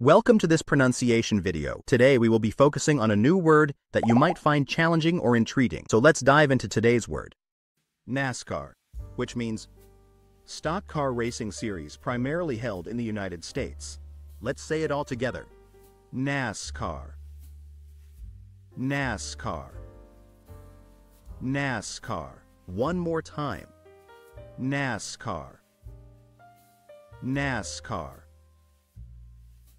Welcome to this pronunciation video. Today we will be focusing on a new word that you might find challenging or intriguing. So let's dive into today's word. NASCAR, which means Stock Car Racing Series primarily held in the United States. Let's say it all together. NASCAR. NASCAR. NASCAR. One more time. NASCAR. NASCAR.